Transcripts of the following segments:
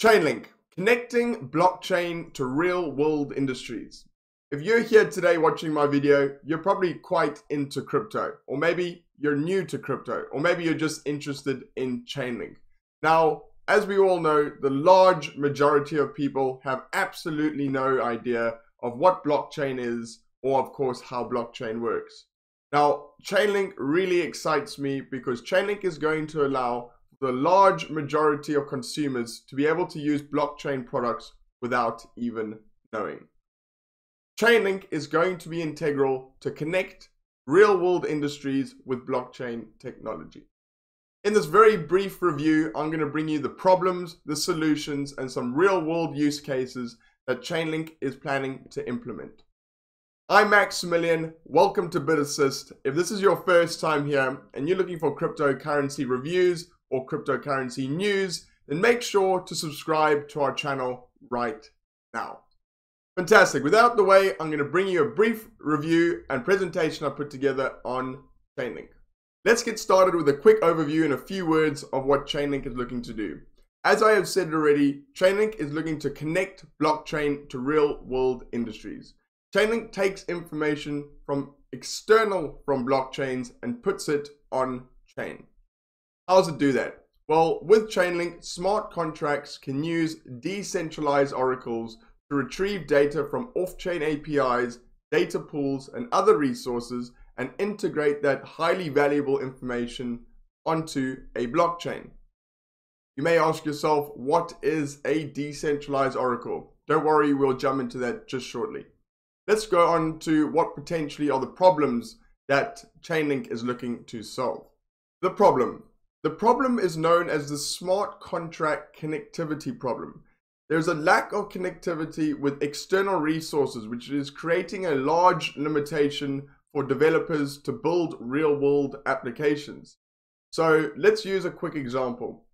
Chainlink, connecting blockchain to real world industries. If you're here today watching my video, you're probably quite into crypto, or maybe you're new to crypto, or maybe you're just interested in Chainlink. Now, as we all know, the large majority of people have absolutely no idea of what blockchain is, or of course, how blockchain works. Now, Chainlink really excites me because Chainlink is going to allow the large majority of consumers to be able to use blockchain products without even knowing. Chainlink is going to be integral to connect real world industries with blockchain technology. In this very brief review, I'm going to bring you the problems, the solutions, and some real world use cases that Chainlink is planning to implement. I'm Maximilian. Welcome to BitAssist. If this is your first time here and you're looking for cryptocurrency reviews or cryptocurrency news, then make sure to subscribe to our channel right now. Fantastic. Without the way, I'm going to bring you a brief review and presentation I put together on Chainlink. Let's get started with a quick overview and a few words of what Chainlink is looking to do. As I have said already, Chainlink is looking to connect blockchain to real world industries. Chainlink takes information from external from blockchains and puts it on chain. How does it do that? Well, with Chainlink, smart contracts can use decentralized oracles to retrieve data from off-chain APIs, data pools, and other resources and integrate that highly valuable information onto a blockchain. You may ask yourself, what is a decentralized oracle? Don't worry, we'll jump into that just shortly. Let's go on to what potentially are the problems that Chainlink is looking to solve. The problem the problem is known as the smart contract connectivity problem. There's a lack of connectivity with external resources, which is creating a large limitation for developers to build real world applications. So let's use a quick example.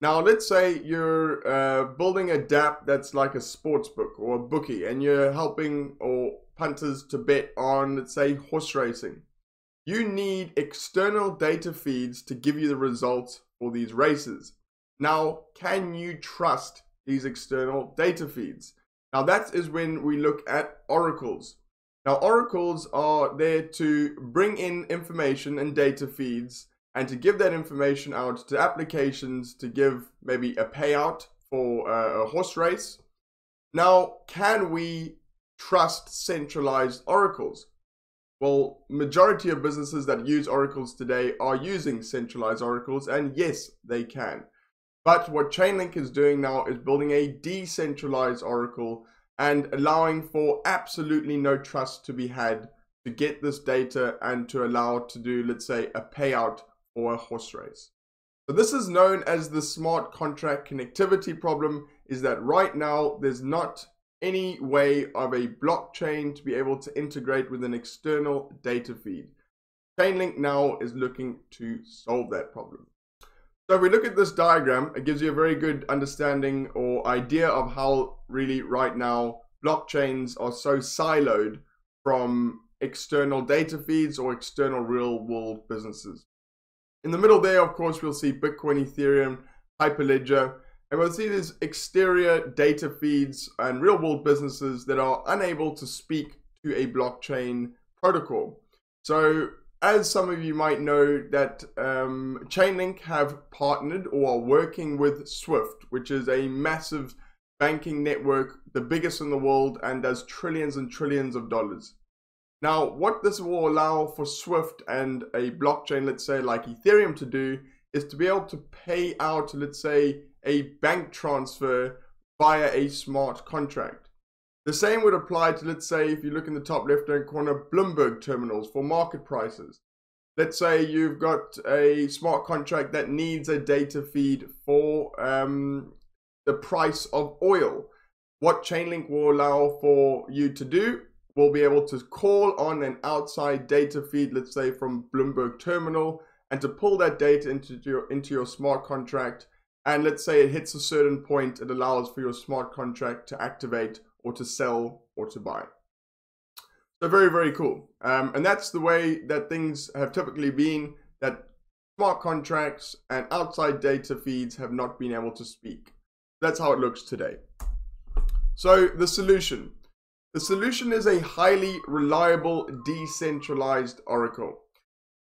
Now, let's say you're uh, building a DApp that's like a sports book or a bookie, and you're helping or punters to bet on, let's say, horse racing. You need external data feeds to give you the results for these races. Now, can you trust these external data feeds? Now, that is when we look at oracles. Now, oracles are there to bring in information and data feeds and to give that information out to applications to give maybe a payout for a horse race. Now, can we trust centralized oracles? Well, majority of businesses that use oracles today are using centralized oracles, and yes, they can. But what Chainlink is doing now is building a decentralized oracle and allowing for absolutely no trust to be had to get this data and to allow to do, let's say, a payout or a horse race. So this is known as the smart contract connectivity problem is that right now there's not any way of a blockchain to be able to integrate with an external data feed. Chainlink now is looking to solve that problem. So if we look at this diagram, it gives you a very good understanding or idea of how really right now blockchains are so siloed from external data feeds or external real world businesses. In the middle there, of course, we'll see Bitcoin, Ethereum, Hyperledger, and we'll see these exterior data feeds and real world businesses that are unable to speak to a blockchain protocol. So as some of you might know that um, Chainlink have partnered or are working with Swift, which is a massive banking network, the biggest in the world and does trillions and trillions of dollars. Now, what this will allow for Swift and a blockchain, let's say like Ethereum to do, is to be able to pay out, let's say, a bank transfer via a smart contract. The same would apply to, let's say, if you look in the top left hand corner, Bloomberg terminals for market prices. Let's say you've got a smart contract that needs a data feed for um, the price of oil. What Chainlink will allow for you to do will be able to call on an outside data feed, let's say from Bloomberg terminal, and to pull that data into your, into your smart contract and let's say it hits a certain point, it allows for your smart contract to activate or to sell or to buy. So very, very cool. Um, and that's the way that things have typically been that smart contracts and outside data feeds have not been able to speak. that's how it looks today. So the solution. The solution is a highly reliable decentralized Oracle.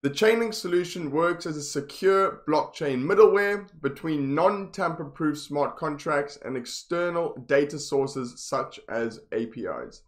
The Chainlink solution works as a secure blockchain middleware between non-tamper-proof smart contracts and external data sources such as APIs.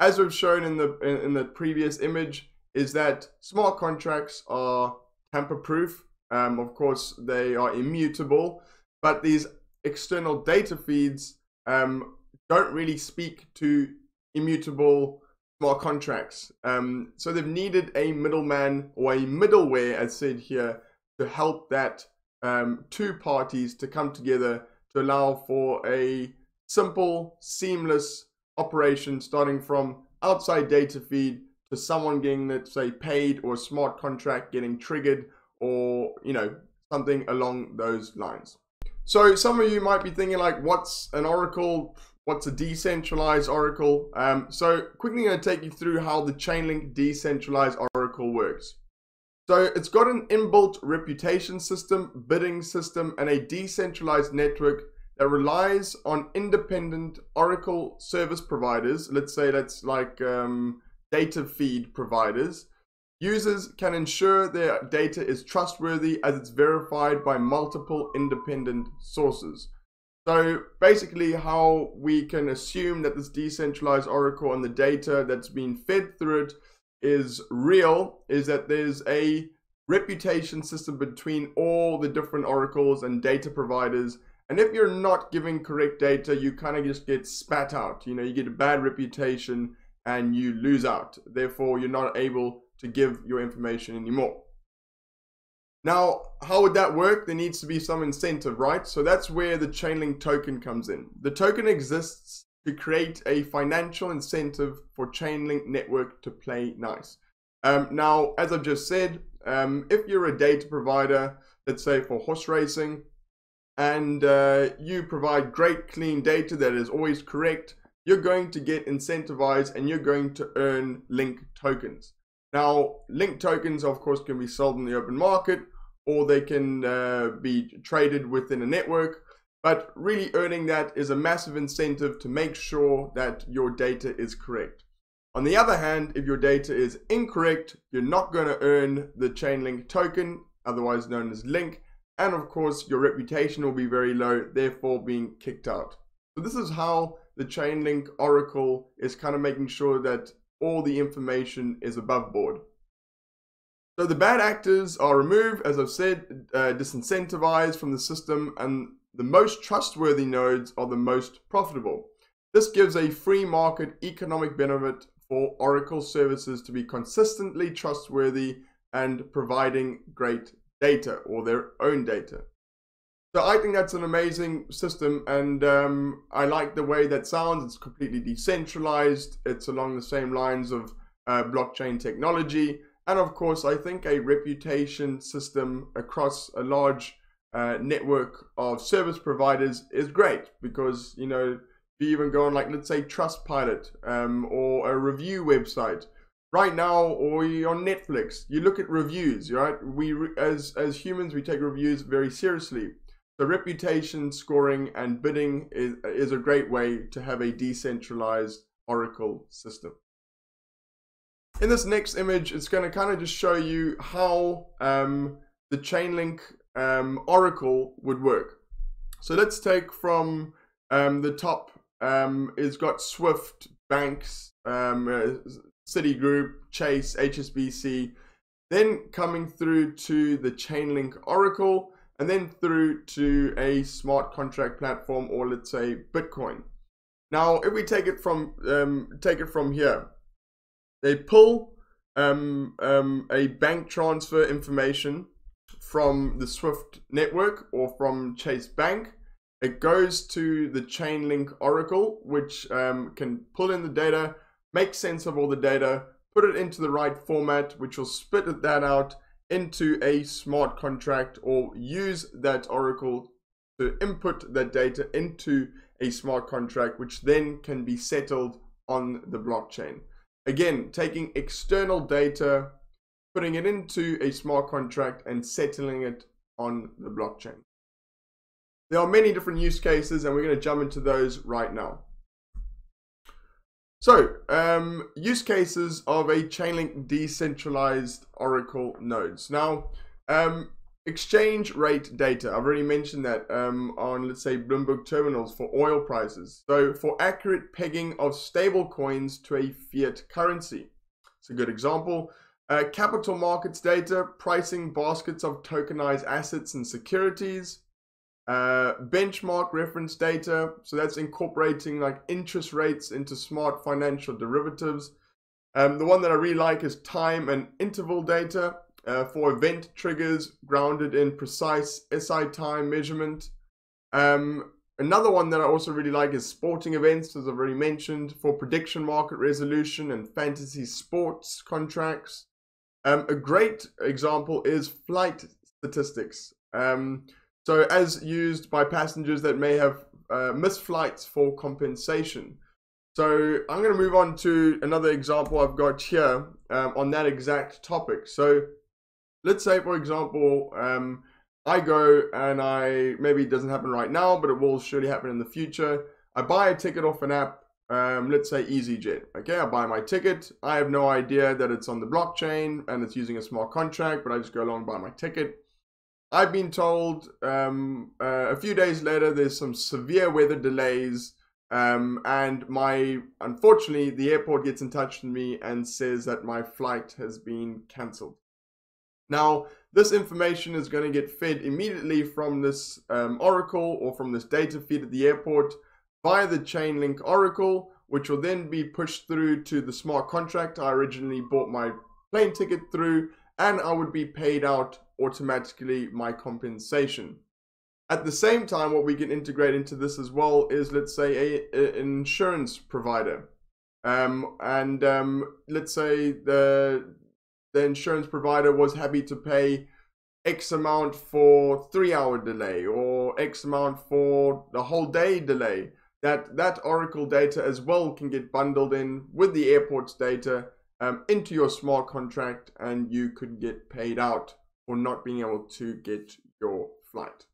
As we've shown in the in the previous image, is that smart contracts are tamper-proof. Um, of course, they are immutable, but these external data feeds um, don't really speak to immutable smart contracts. Um, so they've needed a middleman or a middleware, as said here, to help that um, two parties to come together to allow for a simple, seamless operation starting from outside data feed to someone getting, let's say, paid or a smart contract getting triggered or, you know, something along those lines. So some of you might be thinking like, what's an Oracle? What's a decentralized Oracle? Um, so quickly going to take you through how the Chainlink decentralized Oracle works. So it's got an inbuilt reputation system, bidding system, and a decentralized network that relies on independent Oracle service providers. Let's say that's like um, data feed providers. Users can ensure their data is trustworthy as it's verified by multiple independent sources. So basically how we can assume that this decentralized Oracle and the data that's being fed through it is real is that there's a reputation system between all the different oracles and data providers. And if you're not giving correct data you kind of just get spat out. You know you get a bad reputation and you lose out. Therefore you're not able to give your information anymore now, how would that work? There needs to be some incentive, right? So that's where the Chainlink token comes in. The token exists to create a financial incentive for Chainlink network to play nice. Um, now, as I've just said, um, if you're a data provider, let's say for horse racing, and uh, you provide great clean data that is always correct, you're going to get incentivized and you're going to earn link tokens. Now, link tokens, of course, can be sold in the open market or they can uh, be traded within a network. But really earning that is a massive incentive to make sure that your data is correct. On the other hand, if your data is incorrect, you're not going to earn the Chainlink token, otherwise known as Link. And of course, your reputation will be very low, therefore being kicked out. So this is how the Chainlink Oracle is kind of making sure that all the information is above board. So the bad actors are removed, as I've said, uh, disincentivized from the system, and the most trustworthy nodes are the most profitable. This gives a free market economic benefit for Oracle services to be consistently trustworthy and providing great data or their own data. So I think that's an amazing system, and um, I like the way that sounds. It's completely decentralized. It's along the same lines of uh, blockchain technology. And of course, I think a reputation system across a large uh, network of service providers is great because, you know, if you even go on like, let's say Trustpilot um, or a review website, right now or you're on Netflix, you look at reviews, right? We, as, as humans, we take reviews very seriously. So reputation scoring and bidding is, is a great way to have a decentralized Oracle system. In this next image, it's going to kind of just show you how um, the Chainlink um, Oracle would work. So let's take from um, the top, um, it's got Swift, Banks, um, uh, Citigroup, Chase, HSBC, then coming through to the Chainlink Oracle, and then through to a smart contract platform or let's say Bitcoin. Now, if we take it from um, take it from here, they pull um, um, a bank transfer information from the Swift network or from Chase Bank. It goes to the Chainlink Oracle, which um, can pull in the data, make sense of all the data, put it into the right format, which will spit that out into a smart contract or use that Oracle to input that data into a smart contract, which then can be settled on the blockchain. Again, taking external data, putting it into a smart contract and settling it on the blockchain. There are many different use cases and we're going to jump into those right now. So, um, use cases of a Chainlink decentralized Oracle nodes. Now, um, exchange rate data. I've already mentioned that um, on, let's say, Bloomberg terminals for oil prices. So, for accurate pegging of stable coins to a fiat currency. It's a good example. Uh, capital markets data, pricing baskets of tokenized assets and securities. Uh, benchmark reference data, so that's incorporating like interest rates into smart financial derivatives. Um, the one that I really like is time and interval data uh, for event triggers grounded in precise SI time measurement. Um, another one that I also really like is sporting events, as I've already mentioned, for prediction market resolution and fantasy sports contracts. Um, a great example is flight statistics. Um, so as used by passengers that may have uh, missed flights for compensation. So I'm going to move on to another example I've got here um, on that exact topic. So let's say, for example, um, I go and I, maybe it doesn't happen right now, but it will surely happen in the future. I buy a ticket off an app, um, let's say EasyJet. Okay, I buy my ticket. I have no idea that it's on the blockchain and it's using a smart contract, but I just go along and buy my ticket. I've been told um, uh, a few days later there's some severe weather delays, um, and my unfortunately the airport gets in touch with me and says that my flight has been cancelled. Now this information is going to get fed immediately from this um, Oracle or from this data feed at the airport via the Chainlink Oracle, which will then be pushed through to the smart contract I originally bought my plane ticket through, and I would be paid out automatically my compensation. At the same time, what we can integrate into this as well is, let's say, a, a an insurance provider. Um, and um, let's say the the insurance provider was happy to pay X amount for three hour delay or X amount for the whole day delay. That that Oracle data as well can get bundled in with the airport's data um, into your smart contract, and you could get paid out for not being able to get your flight.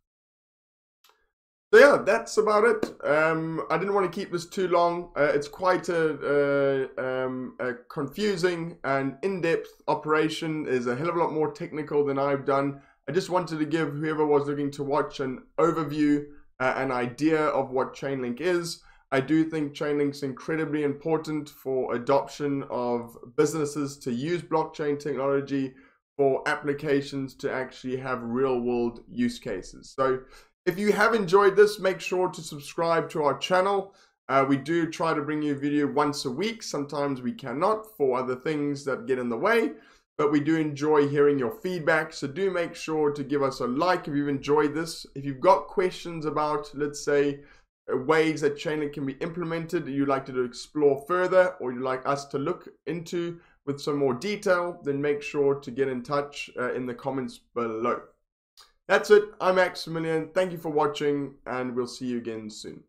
So yeah, that's about it. Um, I didn't want to keep this too long. Uh, it's quite a, um, a confusing and in-depth operation. is a hell of a lot more technical than I've done. I just wanted to give whoever was looking to watch an overview, uh, an idea of what Chainlink is. I do think Chainlink's incredibly important for adoption of businesses to use blockchain technology for applications to actually have real world use cases. So if you have enjoyed this, make sure to subscribe to our channel. Uh, we do try to bring you a video once a week. Sometimes we cannot for other things that get in the way, but we do enjoy hearing your feedback. So do make sure to give us a like if you've enjoyed this. If you've got questions about, let's say, uh, ways that Chainlink can be implemented you'd like to explore further or you'd like us to look into with some more detail, then make sure to get in touch uh, in the comments below. That's it. I'm Maximilian. Thank you for watching, and we'll see you again soon.